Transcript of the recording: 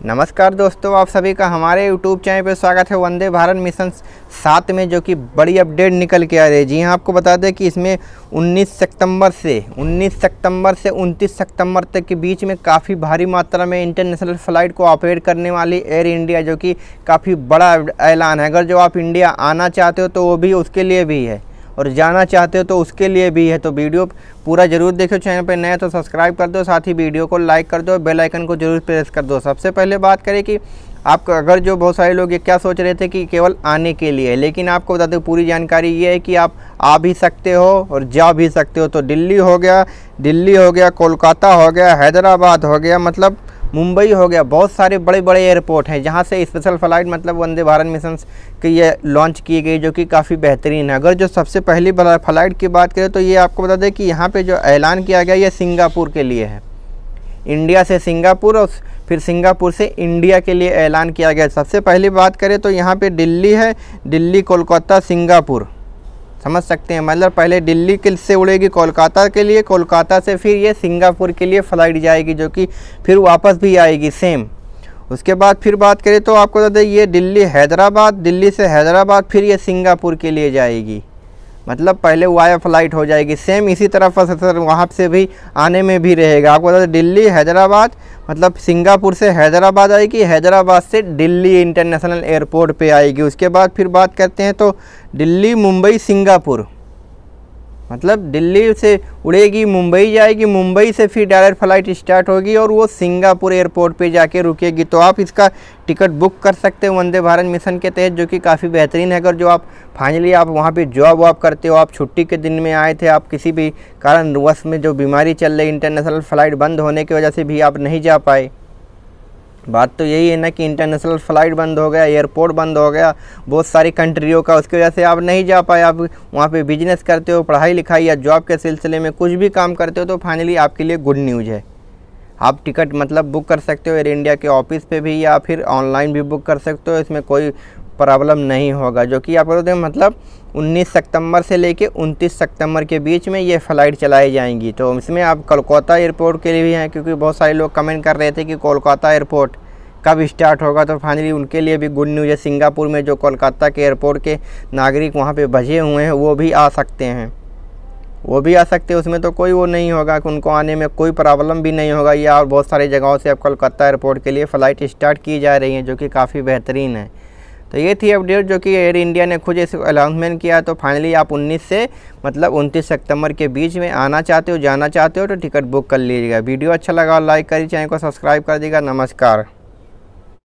नमस्कार दोस्तों, आप सभी का हमारे यूट्यूब चैनल पर स्वागत है। वंदे भारत मिशन सात में जो कि बड़ी अपडेट निकल के आ रही है। जी हाँ आपको बता दें कि इसमें 19 सितंबर से 19 सितंबर से 29 सितंबर तक के बीच में काफ़ी भारी मात्रा में इंटरनेशनल फ़्लाइट को ऑपरेट करने वाली एयर इंडिया जो कि काफ़ी बड़ा ऐलान है। अगर जो आप इंडिया आना चाहते हो तो वो भी उसके लिए भी है। और जाना चाहते हो तो उसके लिए भी है तो वीडियो पूरा ज़रूर देखो चैनल पर नया तो सब्सक्राइब कर दो, साथ ही वीडियो को लाइक कर दो, बेल आइकन को ज़रूर प्रेस कर दो। सबसे पहले बात करें कि आप अगर जो बहुत सारे लोग ये क्या सोच रहे थे कि केवल आने के लिए, लेकिन आपको बता दें, पूरी जानकारी ये है कि आप आ भी सकते हो और जा भी सकते हो। तो दिल्ली हो गया, दिल्ली हो गया, कोलकाता हो गया, हैदराबाद हो गया मतलब मुंबई हो गया, बहुत सारे बड़े बड़े एयरपोर्ट हैं, जहाँ से स्पेशल फ़्लाइट मतलब वंदे भारत मिशन की ये लॉन्च की गई जो कि काफ़ी बेहतरीन है। अगर जो सबसे पहली फ़्लाइट की बात करें तो ये आपको बता दें कि यहाँ पे जो ऐलान किया गया, ये सिंगापुर के लिए है। इंडिया से सिंगापुर और फिर सिंगापुर से इंडिया के लिए ऐलान किया गया। सबसे पहली बात करें तो यहाँ पे दिल्ली है, दिल्ली, कोलकाता, सिंगापुर। समझ सकते हैं। मतलब पहले दिल्ली के से उड़ेगी कोलकाता के लिए, कोलकाता से फिर ये सिंगापुर के लिए फ़्लाइट जाएगी जो कि फिर वापस भी आएगी सेम उसके बाद फिर बात करें तो आपको बता दें, ये दिल्ली हैदराबाद, दिल्ली से हैदराबाद फिर ये सिंगापुर के लिए जाएगी। मतलब पहले वाया फ़्लाइट हो जाएगी सेम इसी तरह सर, वहाँ से भी आने में भी रहेगा। आपको बता दें, दिल्ली, हैदराबाद मतलब सिंगापुर से हैदराबाद आएगी, हैदराबाद से दिल्ली इंटरनेशनल एयरपोर्ट पे आएगी। उसके बाद फिर बात करते हैं तो दिल्ली, मुंबई, सिंगापुर। मतलब दिल्ली से उड़ेगी, मुंबई जाएगी, मुंबई से फिर डायरेक्ट फ़्लाइट स्टार्ट होगी और वो सिंगापुर एयरपोर्ट पे जाके रुकेगी। तो आप इसका टिकट बुक कर सकते हो वंदे भारत मिशन के तहत, जो कि काफ़ी बेहतरीन है। अगर जो आप फाइनली आप वहाँ पे जॉब वॉब करते हो, आप छुट्टी के दिन में आए थे, आप किसी भी कारण वश में जो बीमारी चल रही, इंटरनेशनल फ़्लाइट बंद होने की वजह से भी आप नहीं जा पाए बात तो यही है ना कि इंटरनेशनल फ़्लाइट बंद हो गया एयरपोर्ट बंद हो गया, बहुत सारी कंट्रियों का उसकी वजह से आप नहीं जा पाए, आप वहाँ पे बिज़नेस करते हो, पढ़ाई लिखाई या जॉब के सिलसिले में कुछ भी काम करते हो तो फाइनली आपके लिए गुड न्यूज़ है। आप टिकट मतलब बुक कर सकते हो एयर इंडिया के ऑफ़िस पे भी या फिर ऑनलाइन भी बुक कर सकते हो, इसमें कोई प्रॉब्लम नहीं होगा, जो कि आप बोलते हैं मतलब 19 सितंबर से लेके 29 सितंबर के बीच में ये फ़्लाइट चलाई जाएँगी। तो इसमें आप कोलकाता एयरपोर्ट के लिए भी हैं, क्योंकि बहुत सारे लोग कमेंट कर रहे थे कि कोलकाता एयरपोर्ट कब स्टार्ट होगा। तो फाइनली उनके लिए भी गुड न्यूज़ है, सिंगापुर में जो कोलकाता के एयरपोर्ट के नागरिक वहाँ पे बजे हुए हैं, वो भी आ सकते हैं। वो भी आ सकते हैं, उसमें तो कोई वो नहीं होगा कि उनको आने में कोई प्रॉब्लम भी नहीं होगा। या और बहुत सारी जगहों से अब कोलकाता एयरपोर्ट के लिए फ़्लाइट स्टार्ट की जा रही हैं, जो कि काफ़ी बेहतरीन है। तो ये थी अपडेट जो कि एयर इंडिया ने खुद इस अनाउंसमेंट किया। तो फाइनली आप 19 से मतलब 29 सितंबर के बीच में आना चाहते हो, जाना चाहते हो तो टिकट बुक कर लीजिएगा। वीडियो अच्छा लगा लाइक करिए, चैनल को सब्सक्राइब कर दीजिएगा। नमस्कार।